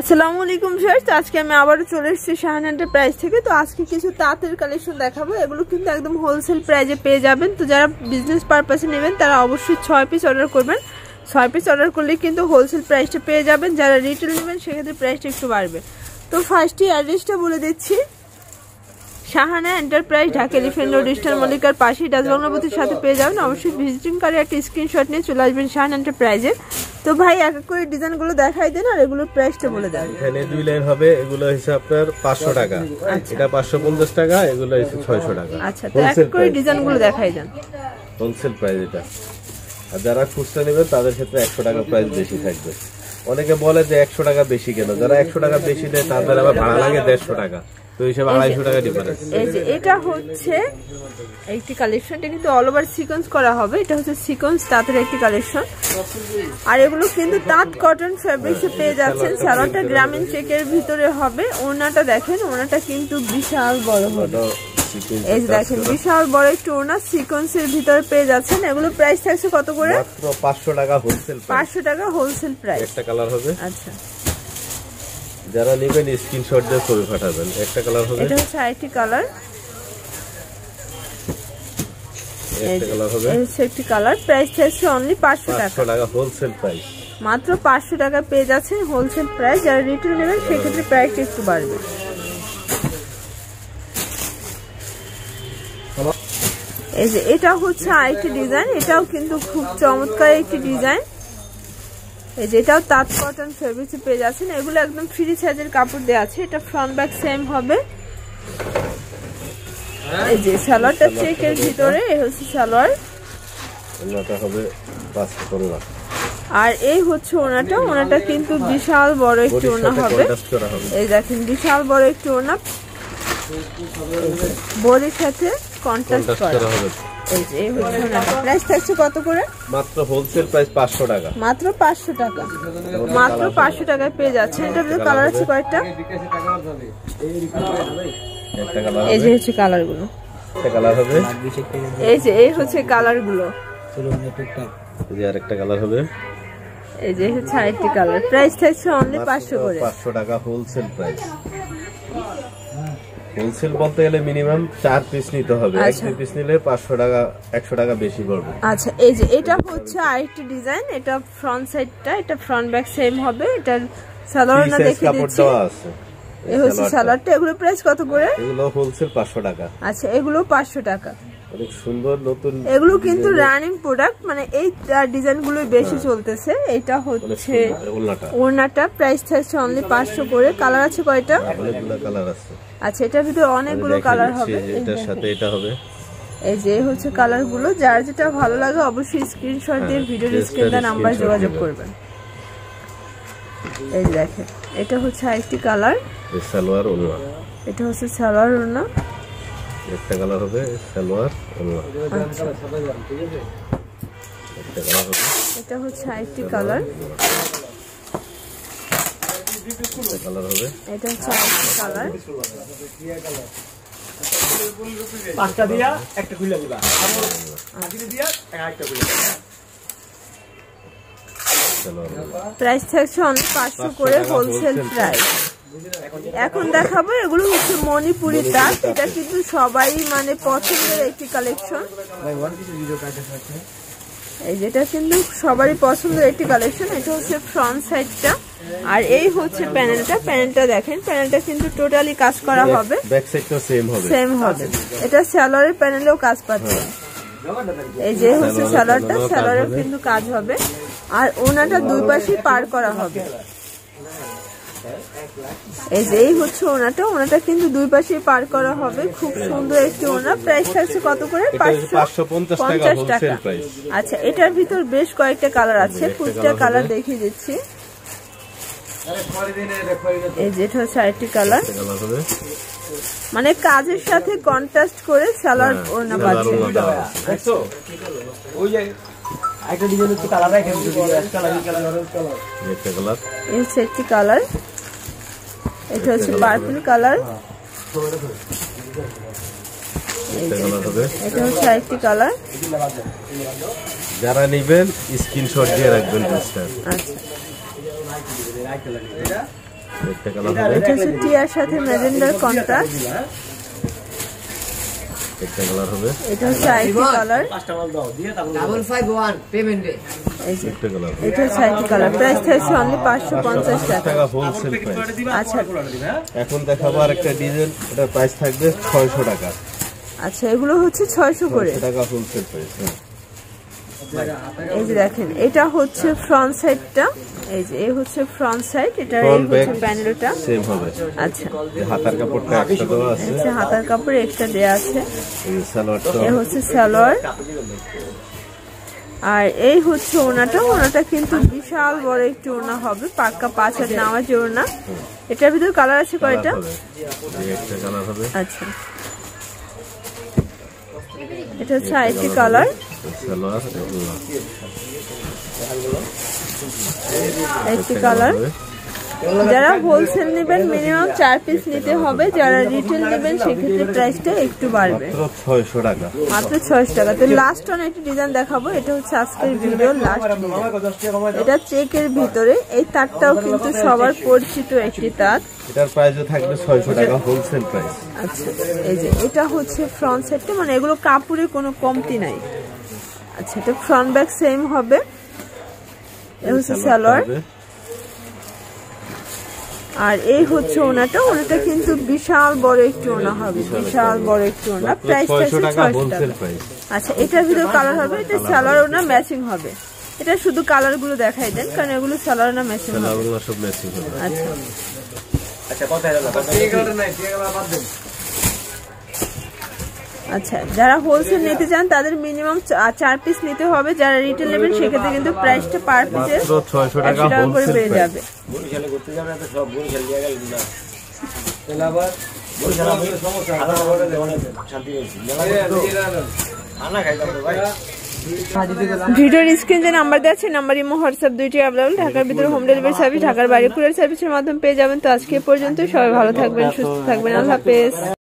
আসসালামু আলাইকুম স্যার তো আজকে আমি আবারও চলে এসেছি শাহান এন্টারপ্রাইজ থেকে। তো আজকে কিছু তাঁতের কালেকশন দেখাবো। এগুলো কিন্তু একদম হোলসেল প্রাইজে পেয়ে যাবেন। তো যারা বিজনেস পারপাসে নেবেন, তারা অবশ্যই ছয় পিস অর্ডার করবেন। ছয় পিস অর্ডার করলে কিন্তু হোলসেল প্রাইসটা পেয়ে যাবেন। যারা রিটেল নেবেন, সেক্ষেত্রে প্রাইসটা একটু বাড়বে। তো ফার্স্টই অ্যাড্রেসটা বলে দিচ্ছি। Shahana enterprise Dhaka Elephant Road Eastern মল্লিকার পাশেই। ডাচবাংলাপতির সাথে পেয়ে যাবেন। অবশ্যই ভিজিটিং কার্ডে একটা স্ক্রিনশট নিয়ে চলে আসবেন শাহান এন্টারপ্রাইজে তো ভাই এক এক করে ডিজাইনগুলো দেখাই দেন আর এগুলোর প্রাইসটা বলে দেন। এখানে দুই লাইন হবে এগুলো হচ্ছে আপনার পাঁচশো টাকা। এটা পাঁচশো পঞ্চাশ টাকা এগুলো হচ্ছে ছয়শো টাকা। আচ্ছা তো এক করে ডিজাইনগুলো দেখাই দেন। হোলসেল প্রাইস এটা। আর যারা খুচরা নেবে তাদের ক্ষেত্রে একশো টাকা প্রাইস বেশি থাকবে। অনেকে বলে যে একশো টাকা বেশি কেন? যারা একশো টাকা বেশি দেয় তাদের আবার ভাড়া লাগে দেড়শো টাকা। তো হিসেবে আড়াইশো টাকা ডিফারেন্স এই যে এটা হচ্ছে একটি কালেকশনটা কিন্তু অল ওভার সিকোয়েন্স করা হবে। এটা হচ্ছে সিকোয়েন্স তাঁতের একটি কালেকশন আর এগুলো কিন্তু তাঁত কটন ফেব্রিক্সে পেয়ে যাচ্ছেন। গ্রামীণ চেকের ভিতরে হবে। ওনাটা দেখেন ওনাটা কিন্তু বিশাল বড় হবে। এই যে দেখেন বিশাল বড় একটু ওনা সিকোয়েন্সের ভিতরে পেয়ে যাচ্ছেন। এগুলো প্রাইস থাকছে কত করে? মাত্র পাঁচশো টাকা হোলসেল প্রাইস পাঁচশো টাকা হোলসেল প্রাইস একটা কালার হবে। আচ্ছা। যারা নেবেন স্ক্রিনশট দিয়ে ছবি পাঠাবেন। একটা কালার হবে? এটা হচ্ছে আরেকটি কালার একটা কালার হবে? একটি কালার প্রাইস থাকছে অনলি পাঁচশো টাকা। পাঁচশো টাকা হোলসেল প্রাইস মাত্র পাঁচশো টাকা পেয়ে যাচ্ছেন হোলসেল প্রাইস যারা রিটেল নেবেন সেক্ষেত্রে প্রাইসটা একটু বাড়বে। এই যে এটা হচ্ছে আরেকটি ডিজাইন এটাও কিন্তু খুব চমৎকার একটি ডিজাইন এই যে এটাও তাঁত কটন ফেব্রিক্সে পেয়ে যাচ্ছেন। এগুলো একদম ফ্রি সাইজের কাপড় দেওয়া আছে। এটা ফ্রন্ট ব্যাক সেম হবে। এই যে সালোয়ারটা চেকের ভিতরে এই হচ্ছে সালোয়ার। আর এই হচ্ছে ওনাটা। ওনাটা কিন্তু বিশাল বড় একটি ওনা হবে। হবে। এই দেখেন বিশাল বড় একটি ওনা। বডির সাথে কন্ট্রাস্ট করা হবে। এই যে প্রাইস থাকছে কত করে? মাত্র হোলসেল প্রাইস পাঁচশো টাকা। মাত্র পাঁচশো টাকা। মাত্র পাঁচশো টাকায় পেয়ে যাচ্ছে ভিতরে কালার আছে কয়েকটা। এই যে হচ্ছে কালারগুলো। কালার হবে। এই যে এই হচ্ছে কালারগুলো। এই আরেকটা কালার হবে। এই যে হচ্ছে আরেকটি কালার প্রাইস থাকছে অনলি পাঁচশো করে। পাঁচশো টাকা হোলসেল প্রাইস হোলসেল বলতে গেলে মিনিমাম চার পিস নিতে হবে। এক আচ্ছা। দুই পিস নিলে পাঁচশো টাকা একশো টাকা বেশি পড়বে। আচ্ছা এই যে এটা হচ্ছে আরেকটি ডিজাইন এটা ফ্রন্ট সাইডটা এটা ফ্রন্ট ব্যাক সেম হবে এটা সালোয়ার না দেখিয়ে দিচ্ছি। এই হচ্ছে সালোয়ারটা। এগুলো প্রাইস কত করে? এগুলো হোলসেল পাঁচশো টাকা। আচ্ছা এগুলো পাঁচশো টাকা। অনেক সুন্দর নতুন এগুলো কিন্তু রানিং প্রোডাক্ট মানে এই ডিজাইন গুলোই বেশি চলতেছে এটা হচ্ছে ওড়নাটা। ওড়নাটা প্রাইস থাকছে অনলি পাঁচশো করে। কালার আছে কয়টা? কালার আছে। আচ্ছা এটার ভিতরে অনেকগুলো কালার হবে। এটার সাথে এটা হবে। এই যে হচ্ছে কালারগুলো। যার যেটা ভালো লাগে অবশ্যই স্ক্রিনশট দিয়ে হ্যাঁ, ভিডিওর just স্ক্রিন তার নাম্বার যোগাযোগ করবেন। এই দেখেন এটা হচ্ছে আরেকটি কালার এই সালোয়ার ওড়না। এটা হচ্ছে সালোয়ার ওড়না। একটা কালার হবে সালোয়ার ওড়না। আচ্ছা। এটা হচ্ছে আরেকটি কালার কালার হবে এটা হচ্ছে কালার। পাঁচটা দিয়া একটা খুলে দিবা। আজকে দিয়া একটা খুলে দিবা। প্রাইস থাকছে অনেক পাঁচশো করে হোলসেল প্রাইস এখন দেখাবো এগুলো হচ্ছে মণিপুরি তাঁত এটা কিন্তু সবাই মানে পছন্দের একটি কালেকশন এই যেটা কিন্তু সবারই পছন্দের একটি কালেকশন এটা হচ্ছে ফ্রন্ট সাইডটা আর এই হচ্ছে প্যানেলটা। প্যানেলটা দেখেন প্যানেলটা কিন্তু টোটালি কাজ করা হবে। ব্যাক সাইডটা সেম হবে। সেম হবে। এটা স্যালোয়ারের প্যানেলেও কাজ পাচ্ছে। এই যে হচ্ছে স্যালোয়ারটা স্যালোয়ারেও কিন্তু কাজ হবে। আর ওনাটা দুই পাশে পার করা হবে। এই যে এই হচ্ছে ওনাটা। ওনাটা কিন্তু দুই পাশে পার করা হবে। খুব সুন্দর একটি ওনা। প্রাইস থাকছে কত করে? পাঁচশো টাকা পঞ্চাশ টাকা। আচ্ছা এটার ভিতর বেশ কয়েকটা কালার আছে। একটা প্রতিটা কালার দেখিয়ে দিচ্ছি। এই যেটা হচ্ছে আরেকটি কালার। কালার মানে কাজের সাথে কন্ট্রাস্ট করে ওড়না সালোয়ার পাচ্ছে ওড়না দেওয়া। আছে। দেখছ? ওই যে একটা ডিজাইন হচ্ছে কালার রাখে কালার কালার কালার। এই একটা কালার। এই হচ্ছে একটি কালার। এটা হচ্ছে পার্পল কালার একটা কালার হবে। এটা হচ্ছে আরেকটি কালার। যারা নেবেন স্ক্রিনশট দিয়ে রাখবেন আচ্ছা। একটা কালার হবে এটা হচ্ছে টিয়ার সাথে ম্যাজেন্ডার কন্ট্রাস্ট একটা কালার হবে। এটা হচ্ছে আইটি কালার পাঁচটা মাল দাও দিয়ে তারপর ডাবল ফাইভ এই যে একটা কালার এটা হচ্ছে আইটি কালার প্রাইস থাকছে অনলি টাকা। টাকা হোলসেল প্রাইস আচ্ছা। এখন দেখাবো আর একটা ডিজাইন এটার প্রাইস থাকবে ছয়শো টাকা। আচ্ছা এগুলো হচ্ছে ছয়শো করে। টাকা হোলসেল প্রাইস হ্যাঁ। এই যে দেখেন এটা হচ্ছে ফ্রন্ট সাইডটা এই যে এই হচ্ছে ফ্রন্ট সাইড এটা এই হচ্ছে প্যানেলটা সেম হবে। আচ্ছা। হাতার কাপড়টা একশো দেওয়া আছে। হচ্ছে হাতার কাপড় এক্সট্রা দেওয়া আছে। এই সালোয়ারটা। হচ্ছে সালোয়ার। আর এই হচ্ছে ওনাটা। ওনাটা কিন্তু বিশাল বড় একটি ওনা হবে। পাক্কা পাঁচ হাত নামাজ ওনা। এটার ভিতরে কালার আছে কয়টা? একটা আচ্ছা। এটা হচ্ছে আরেকটি কালার একটি কালার যারা হোলসেল নেবেন মিনিমাম চার পিস নিতে হবে। যারা রিটেল নেবেন সেক্ষেত্রে প্রাইসটা একটু বাড়বে। মাত্র ছয়শো টাকা। মাত্র ছয়শো টাকা। তো লাস্ট অন একটি ডিজাইন দেখাবো। এটা হচ্ছে আজকের ভিডিও লাস্ট এটা চেকের ভিতরে। এই তারটাও কিন্তু সবার পরিচিত একটি তার এটার প্রাইসও থাকবে ছয়শো টাকা হোলসেল প্রাইস আচ্ছা এই যে এটা হচ্ছে ফ্রন্ট সাইডটা মানে এগুলো কাপড়ে কোনো কমতি নাই। আচ্ছা এটা ফ্রন্ট ব্যাক সেম হবে। হচ্ছে সালোয়ার। আর এই হচ্ছে ওনাটা ওনাটা কিন্তু বিশাল বড় একটি ওনা হবে বিশাল বড় একটি ওনা। প্রাইস ছয়শো টাকা ছয়শো টাকা। প্রাইস আচ্ছা এটার ভিতরে কালার হবে এটা সালার ওনা ম্যাচিং হবে। এটা শুধু কালারগুলো দেখাই দেন কারণ এগুলো সালোয়ার ওনা ম্যাচিং হবে। কালারগুলো সব ম্যাচিং হবে। আচ্ছা। আচ্ছা দাদা এই কালারটা নাই এই কালার বাদ দেন আচ্ছা যারা হোলসেল নিতে চান তাদের মিনিমাম চার পিস নিতে হবে। যারা রিটেল নেবেন সেক্ষেত্রে কিন্তু প্রাইসটা পার পিসে ছয়শো টাকা একশো টাকা করে হোলসেল বেড়ে যাবে। ভিডিওর স্ক্রিন যে নাম্বার দেওয়া আছে নাম্বার ইমো হোয়াটসঅ্যাপ দুইটি অ্যাভেলেবল ঢাকার ভিতরে হোম ডেলিভারি সার্ভিস ঢাকার বাইরে কুরিয়ার সার্ভিসের মাধ্যমে পেয়ে যাবেন। তো আজকে পর্যন্ত সবাই ভালো থাকবেন সুস্থ থাকবেন। আল্লাহ হাফেজ।